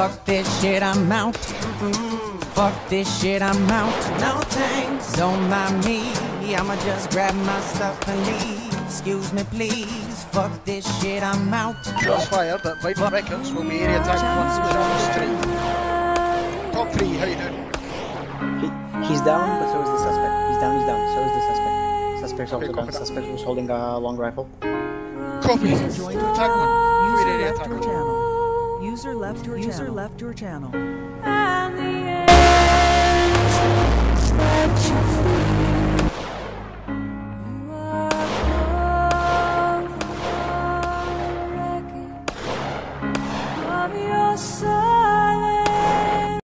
Fuck this shit, I'm out. Fuck this shit, I'm out. No thanks, don't mind me. I'ma just grab my stuff and leave. Excuse me, please. Fuck this shit, I'm out. Shots fired, but Viper Records will be area attack once we on the street. Top three, how you doing? He, he's down, but so is the suspect. He's down, he's down, so is the suspect. Suspect's also down. Suspect was holding a long rifle. Copy. Attack one. We're User area left attack one. channel. User left your User channel. left your channel. Of your soul.